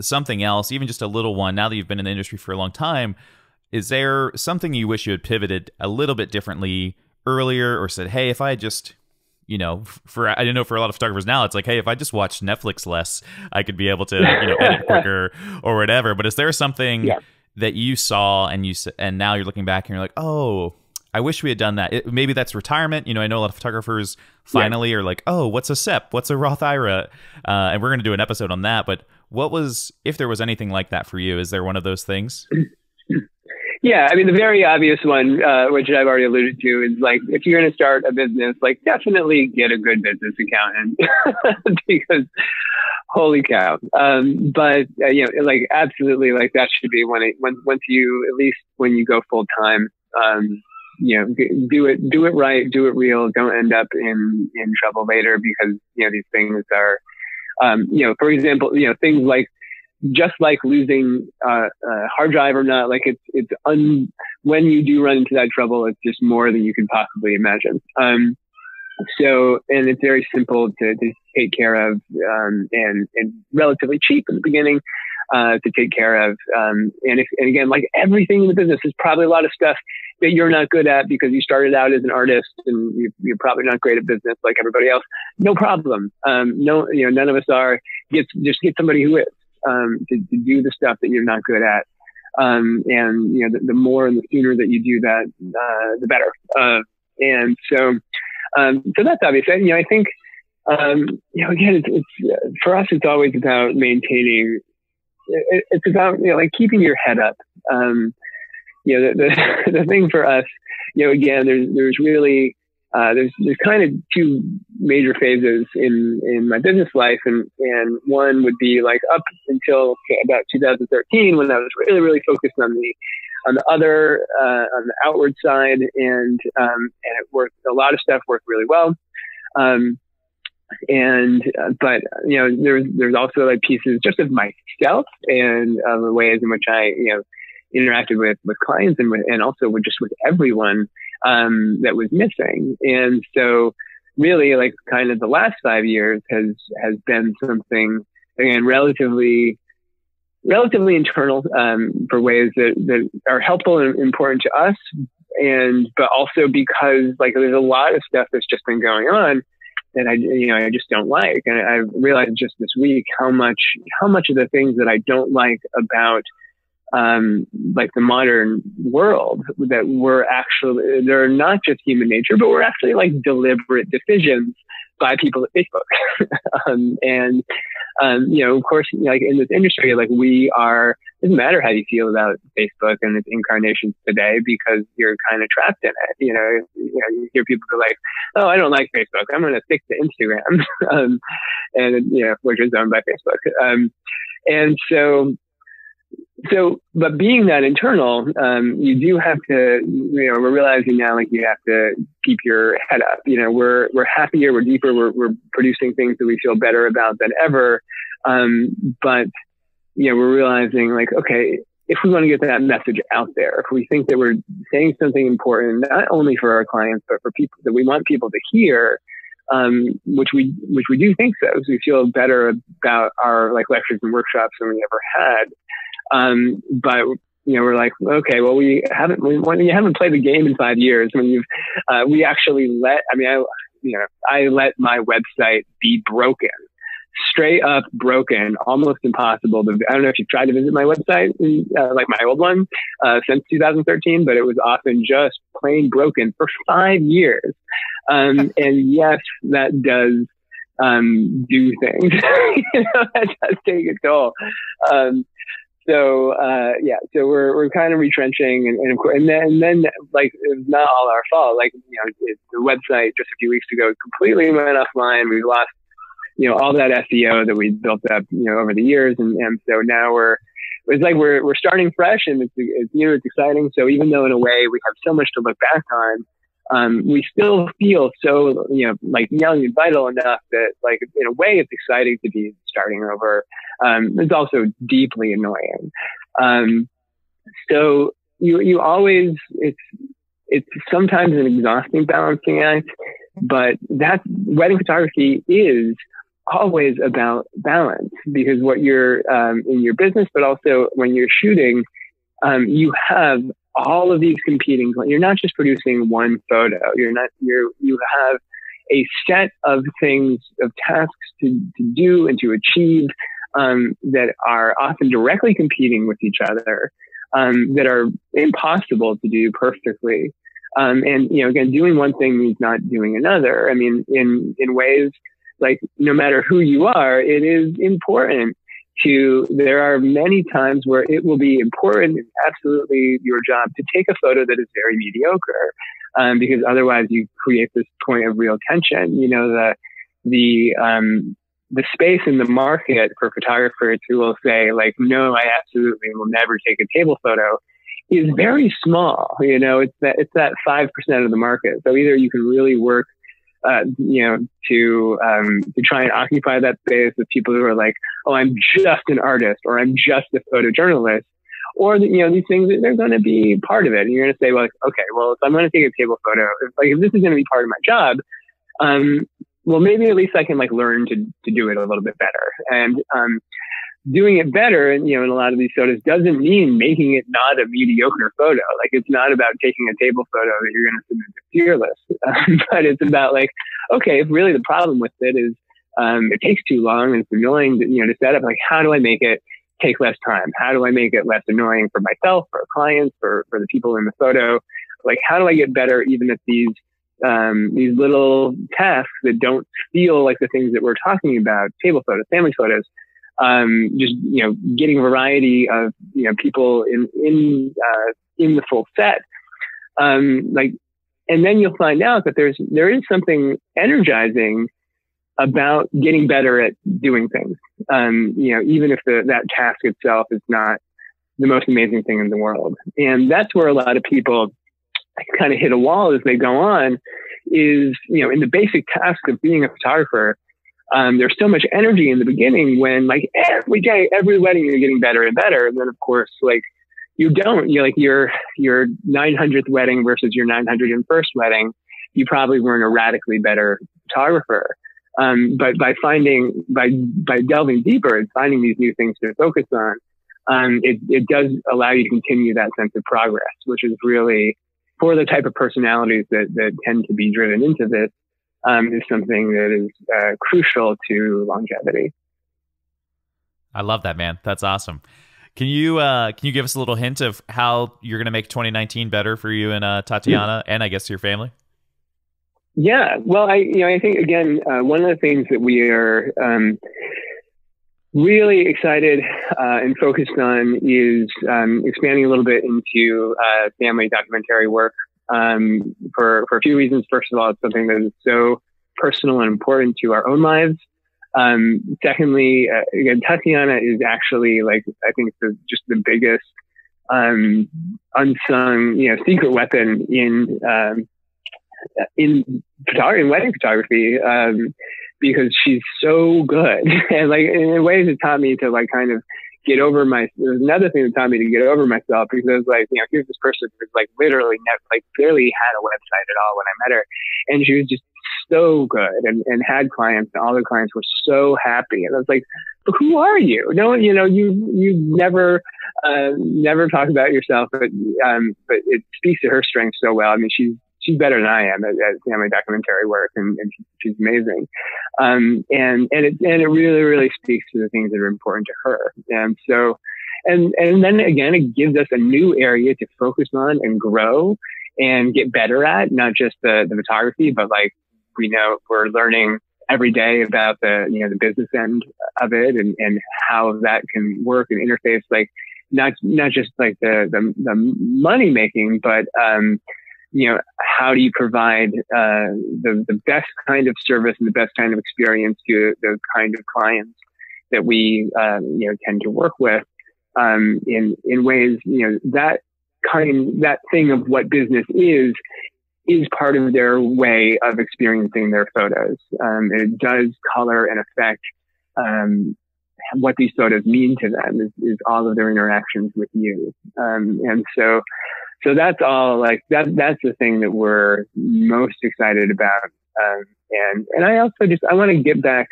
something else, even just a little one? Now that you've been in the industry for a long time, is there something you wish you had pivoted a little bit differently earlier, or said, "Hey, if I just you know, for I didn't know for a lot of photographers now, it's like, hey, if I just watch Netflix less, I could be able to, you know, edit quicker or whatever. But is there something yeah. that you saw and you and now you're looking back and you're like, oh, I wish we had done that. It, maybe that's retirement. You know, I know a lot of photographers finally yeah. are like, oh, what's a SEP? What's a Roth IRA? Uh, and we're going to do an episode on that. But what was, if there was anything like that for you, is there one of those things? Yeah, I mean the very obvious one, uh, which I've already alluded to, is like if you're going to start a business, like definitely get a good business accountant because holy cow. Um, but uh, you know, like absolutely, like that should be when it, when, once you, at least when you go full time, um, you know, do it, do it right, do it real. Don't end up in, in trouble later because, you know, these things are, um, you know, for example, you know, things like, just like losing uh, a hard drive or not, like it's it's un when you do run into that trouble, it's just more than you can possibly imagine. Um, so, and it's very simple to, to take care of, um, and, and relatively cheap in the beginning, uh, to take care of. Um, and if, and again, like everything in the business is probably a lot of stuff that you're not good at because you started out as an artist and you, you're probably not great at business like everybody else. No problem. Um, no, you know, none of us are. Get, just get somebody who is, um, to, to do the stuff that you're not good at. Um, and you know, the, the, more and the sooner that you do that, uh, the better. Uh, and so, um, so that's obvious. And, you know, I think, um, you know, again, it's, it's uh, for us, it's always about maintaining. It, it's about you know, like keeping your head up. Um, you know, the, the, the thing for us, you know, again, there's there's really uh, there's there's kind of two major phases in in my business life, and and one would be like up until about 2013 when I was really really focused on the on the other, uh, on the outward side, and um, and it worked. A lot of stuff worked really well. Um, and uh, but you know there's there's also like pieces just of myself and of the ways in which I you know interacted with with clients and with and also with just with everyone um, that was missing. And so really like kind of the last five years has has been something again relatively relatively internal um, for ways that, that are helpful and important to us and but also because like there's a lot of stuff that's just been going on that I you know I just don't like and I realized just this week how much how much of the things that I don't like about um, like the modern world that we're actually they're not just human nature but we're actually like deliberate decisions by people at Facebook um, and um, you know, of course, like in this industry, like we are, it doesn't matter how you feel about Facebook and its incarnations today because you're kind of trapped in it. You know, you, know, you hear people go like, oh, I don't like Facebook. I'm going to stick to Instagram. um, and, you know, which is owned by Facebook. Um, and so, so, but being that internal, um, you do have to, you know, we're realizing now, like you have to keep your head up. You know, we're, we're happier, we're deeper, we're, we're producing things that we feel better about than ever. Um, but, you know, we're realizing like, okay, if we want to get that message out there, if we think that we're saying something important, not only for our clients, but for people that we want people to hear, um, which we which we do think so. So we feel better about our like lectures and workshops than we ever had. Um, but you know, we're like, okay, well, we haven't, we, when you haven't played the game in five years, when you've, uh, we actually let, I mean, I, you know, I let my website be broken, straight up broken, almost impossible to, I don't know if you've tried to visit my website, uh, like my old one, uh, since 2013, but it was often just plain broken for five years. Um, and yes, that does, um, do things. you know, that does take a toll. Um, so uh, yeah, so we're we're kind of retrenching, and, and of course, and then, and then like it's not all our fault. Like you know, it, the website just a few weeks ago completely went offline. We lost you know all that SEO that we built up you know over the years, and and so now we're it's like we're we're starting fresh, and it's it's you know it's exciting. So even though in a way we have so much to look back on, um, we still feel so, you know, like young and vital enough that, like, in a way, it's exciting to be starting over. Um, it's also deeply annoying. Um, so you, you always, it's, it's sometimes an exhausting balancing act, but that wedding photography is always about balance because what you're, um, in your business, but also when you're shooting, um, you have all of these competing. You're not just producing one photo. You're not. You're you have a set of things of tasks to, to do and to achieve um, that are often directly competing with each other um, that are impossible to do perfectly. Um, and you know, again, doing one thing means not doing another. I mean, in in ways like no matter who you are, it is important to there are many times where it will be important and absolutely your job to take a photo that is very mediocre um, because otherwise you create this point of real tension you know the the um, the space in the market for photographers who will say like, no, I absolutely will never take a table photo is very small. You know, it's that, it's that 5% of the market. So either you can really work, uh, you know, to, um, to try and occupy that space with people who are like, oh, I'm just an artist or I'm just a photojournalist. Or, you know, these things, they're going to be part of it. And you're going to say, well, like, okay, well, if I'm going to take a table photo, if, like, if this is going to be part of my job, um, well, maybe at least I can like learn to, to do it a little bit better. And, um, doing it better, and you know, in a lot of these photos doesn't mean making it not a mediocre photo. Like it's not about taking a table photo that you're going to submit to Fearless, um, but it's about like, okay, if really the problem with it is um, it takes too long and it's annoying, to, you know, to set up. Like, how do I make it take less time? How do I make it less annoying for myself, for clients, for for the people in the photo? Like, how do I get better even if these um, these little tasks that don't feel like the things that we're talking about, table photos, family photos, um, just you know, getting a variety of you know people in in uh, in the full set, um, like, and then you'll find out that there's there is something energizing about getting better at doing things. Um, you know, even if the, that task itself is not the most amazing thing in the world, and that's where a lot of people kind of hit a wall as they go on is, you know, in the basic task of being a photographer, um, there's so much energy in the beginning when like every day, every wedding, you're getting better and better. And then of course, like you don't, you're like your, your 900th wedding versus your 901st wedding, you probably weren't a radically better photographer. Um, but by finding, by, by delving deeper and finding these new things to focus on, um, it, it does allow you to continue that sense of progress, which is really, for the type of personalities that, that tend to be driven into this um, is something that is uh, crucial to longevity. I love that, man. That's awesome. Can you uh, can you give us a little hint of how you're going to make 2019 better for you and uh, Tatiana, and I guess your family? Yeah, well, I you know I think again uh, one of the things that we are um, really excited uh, and focused on is um, expanding a little bit into uh, family documentary work um, for for a few reasons. First of all, it's something that is so personal and important to our own lives. Um, secondly, uh, again, Tatiana is actually like I think the, just the biggest um, unsung, you know, secret weapon in um, in photography, in wedding photography. Um, because she's so good. and like in ways it taught me to like kind of get over my, there's another thing that taught me to get over myself because I was like, you know, here's this person who's like literally never, like barely had a website at all when I met her. And she was just so good and, and had clients and all the clients were so happy. And I was like, but who are you? No, you know, you, you never, uh, never talk about yourself, but, um, but it speaks to her strength so well. I mean, she's, she's better than I am at, at family documentary work, and, and she's amazing. Um, and and it and it really really speaks to the things that are important to her. And so, and and then again, it gives us a new area to focus on and grow and get better at, not just the the photography, but like we know we're learning every day about the you know the business end of it and and how that can work and interface like not not just like the the, the money making but um you know, how do you provide uh, the, the best kind of service and the best kind of experience to the kind of clients that we, uh, you know, tend to work with um, in, in ways, you know, that kind, that thing of what business is, is part of their way of experiencing their photos. Um, it does color and affect um, what these photos mean to them is, is all of their interactions with you. Um, and so so that's all like that that's the thing that we're most excited about um, and and i also just i want to get back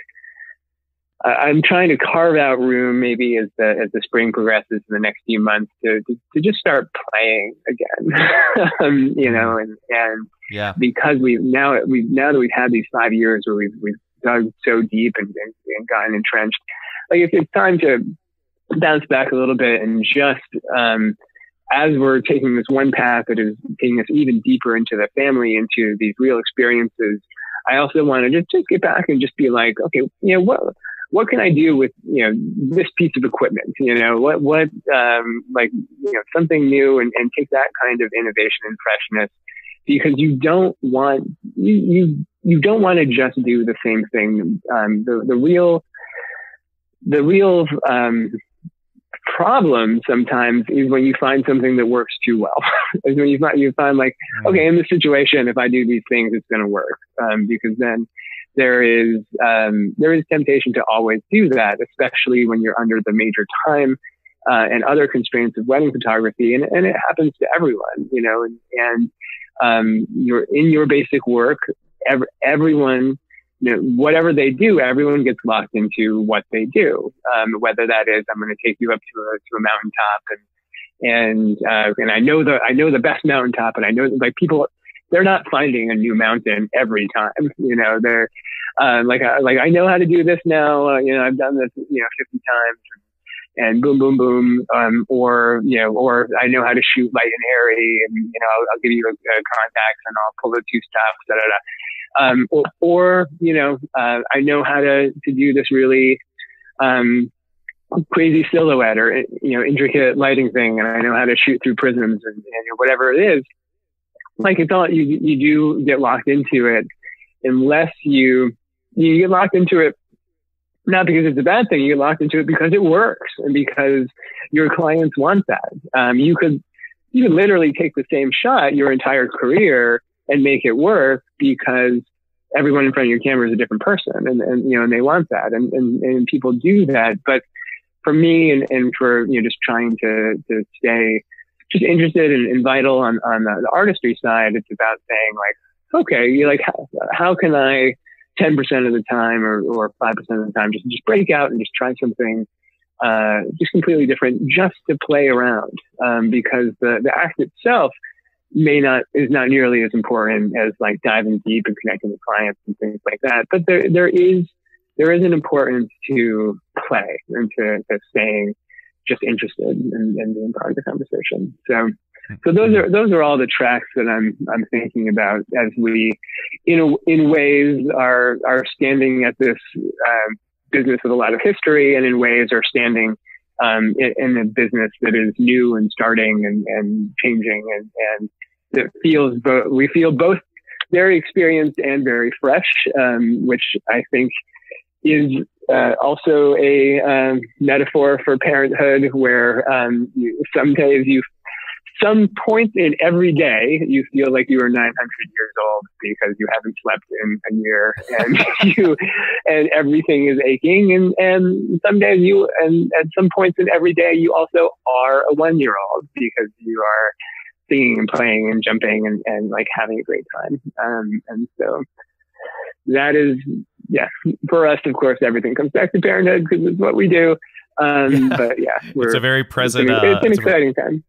uh, i'm trying to carve out room maybe as the as the spring progresses in the next few months to to, to just start playing again um, you know and and yeah. because we've now we've now that we've had these five years where we've we've dug so deep and, and, and gotten entrenched like it's, it's time to bounce back a little bit and just um, as we're taking this one path that is taking us even deeper into the family, into these real experiences, I also want to just, just get back and just be like, okay, you know, what, what can I do with, you know, this piece of equipment? You know, what, what, um, like, you know, something new and, and take that kind of innovation and freshness because you don't want, you, you, you don't want to just do the same thing. Um, the, the real the real um, problem sometimes is when you find something that works too well. is when you find you find like, mm. okay, in this situation, if I do these things, it's going to work um, because then there is um, there is temptation to always do that, especially when you're under the major time uh, and other constraints of wedding photography, and, and it happens to everyone, you know, and, and um, you're in your basic work, every, everyone you know, whatever they do, everyone gets locked into what they do. Um, whether that is, I'm going to take you up to a, to a mountaintop and, and, uh, and I know the, I know the best mountaintop and I know like people, they're not finding a new mountain every time. You know, they're, uh, like, uh, like I know how to do this now. Uh, you know, I've done this, you know, 50 times and, and boom, boom, boom. Um, or, you know, or I know how to shoot light and airy and, you know, I'll, I'll give you a, a Contax and I'll pull the two stops, da, da, da um, or, or, you know, uh, I know how to, to do this really, um, crazy silhouette or, you know, intricate lighting thing. And I know how to shoot through prisms and, and whatever it is. Like it's all, you, you do get locked into it unless you, you get locked into it not because it's a bad thing. You get locked into it because it works and because your clients want that. Um, you could, you could literally take the same shot your entire career and make it work because everyone in front of your camera is a different person and, and you know, and they want that and, and, and people do that. But for me and, and for, you know, just trying to, to stay just interested and, and vital on, on the, the, artistry side, it's about saying like, okay, you like, how, how can I 10% of the time or, or 5% of the time just, just break out and just try something uh, just completely different just to play around um, because the, the act itself may not is not nearly as important as like diving deep and connecting with clients and things like that. But there there is there is an importance to play and to, to staying just interested in, in being part of the conversation. So so those are those are all the tracks that I'm I'm thinking about as we, in a, in ways, are are standing at this uh, business with a lot of history, and in ways are standing um, in, in, a business that is new and starting and, and changing. And, and that feels we feel both very experienced and very fresh, um, which I think is uh, also a um, metaphor for parenthood where um, you, some days you some point in every day you feel like you are 900 years old because you haven't slept in a year and you and everything is aching and and some days you and at some points in every day you also are a one year old because you are singing and playing and jumping and, and like having a great time. Um, and so that is, yeah, for us, of course, everything comes back to parenthood because it's what we do. Um, but yeah, it's a very present, it's, an, it's an it's exciting a, time.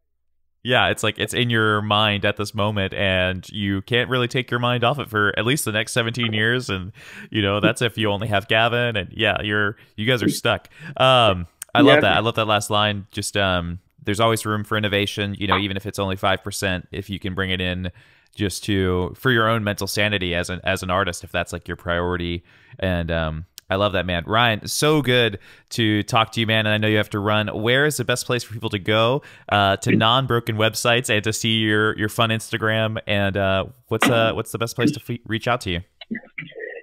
Yeah, it's like it's in your mind at this moment, and you can't really take your mind off it for at least the next 17 years. And you know that's if you only have Gavin, and yeah, you're you guys are stuck. Um, I love that. I love that last line. Just um, there's always room for innovation, you know, even if it's only 5%, if you can bring it in just to for your own mental sanity as an as an artist if that's like your priority and um I love that man. Ryan, so good to talk to you, man. And I know you have to run. Where is the best place for people to go uh, to non-broken websites and to see your your fun Instagram? And uh, what's uh what's the best place to f- reach out to you?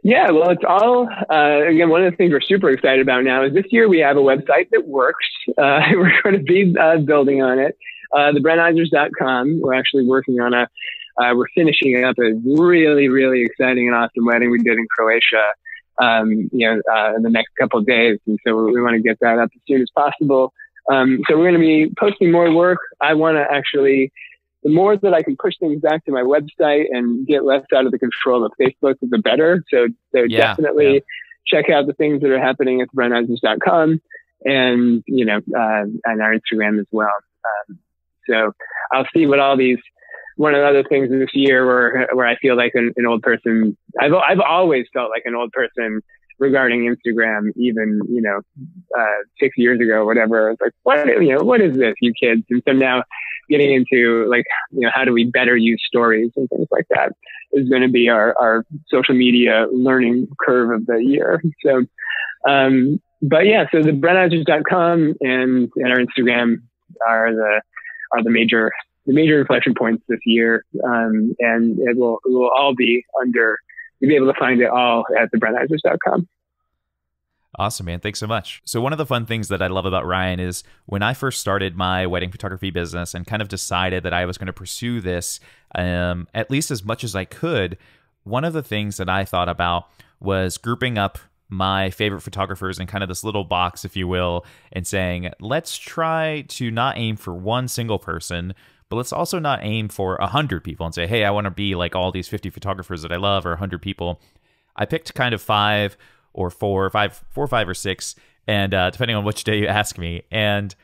Yeah, well, it's all, uh, again, one of the things we're super excited about now is this year we have a website that works. Uh, we're going to be uh, building on it. Uh, thebrenizers.com. We're actually working on a, uh, we're finishing up a really, really exciting and awesome wedding we did in Croatia, um, you know, uh, in the next couple of days. And so we, we want to get that up as soon as possible. Um, so we're going to be posting more work. I want to actually, the more that I can push things back to my website and get less out of the control of Facebook, the better. So, so yeah, definitely yeah. check out the things that are happening at thebrenizers.com and, you know, uh, and our Instagram as well. Um, so I'll see what all these, one of the other things this year where, where I feel like an, an old person, I've, I've always felt like an old person regarding Instagram, even, you know, uh, six years ago, whatever. It's like, what, you know, what is this, you kids? And so now getting into like, you know, how do we better use stories and things like that is going to be our, our social media learning curve of the year. So, um, but yeah, so the brenizers.com and, and our Instagram are the, are the major, the major inflection points this year. Um, and it will, it will all be under, you'll be able to find it all at thebrenizers.com. Awesome, man. Thanks so much. So, one of the fun things that I love about Ryan is when I first started my wedding photography business and kind of decided that I was going to pursue this um, at least as much as I could, one of the things that I thought about was grouping up my favorite photographers in kind of this little box, if you will, and saying, let's try to not aim for one single person, but let's also not aim for 100 people and say, hey, I want to be like all these 50 photographers that I love or 100 people. I picked kind of five or four, five, four, five, or six, and uh, depending on which day you ask me. And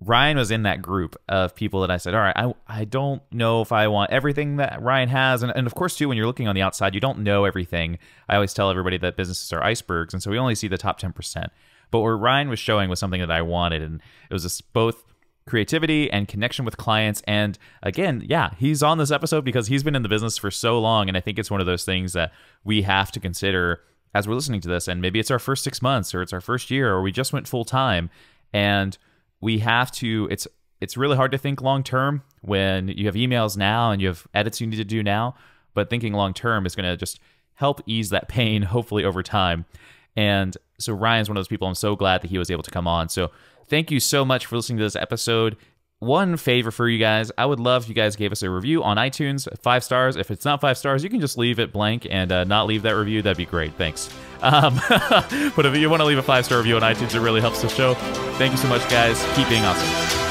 Ryan was in that group of people that I said, all right, I, I don't know if I want everything that Ryan has. And, and of course, too, when you're looking on the outside, you don't know everything. I always tell everybody that businesses are icebergs. And so we only see the top 10%. But what Ryan was showing was something that I wanted. And it was just both creativity and connection with clients. And again, yeah, he's on this episode because he's been in the business for so long. And I think it's one of those things that we have to consider as we're listening to this. And maybe it's our first six months or it's our first year or we just went full time. And we have to it's it's really hard to think long term when you have emails now and you have edits you need to do now but thinking long term is going to just help ease that pain hopefully over time and so ryan's one of those people i'm so glad that he was able to come on. So thank you so much for listening to this episode. One favor for you guys i would love if you guys gave us a review on itunes five stars. If it's not five stars you can just leave it blank and uh, not leave that review. That'd be great. Thanks. Um, but if you want to leave a five star review on itunes it really helps the show. Thank you so much guys. Keep being awesome